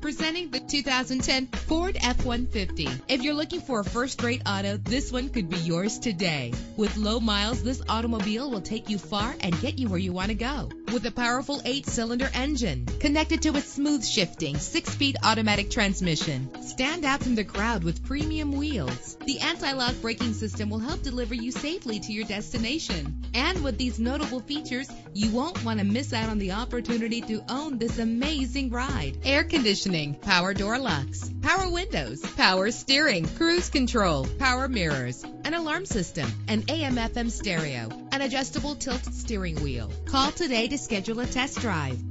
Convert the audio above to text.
Presenting the 2010 Ford F-150. If you're looking for a first-rate auto, this one could be yours today. With low miles, this automobile will take you far and get you where you want to go. With a powerful eight-cylinder engine connected to a smooth shifting six-speed automatic transmission. Stand out from the crowd with premium wheels. The anti-lock braking system will help deliver you safely to your destination. And with these notable features, you won't want to miss out on the opportunity to own this amazing ride. Air conditioning, power door locks, power windows, power steering, cruise control, power mirrors, an alarm system, an AM FM stereo, an adjustable tilt steering wheel. Call today to schedule a test drive.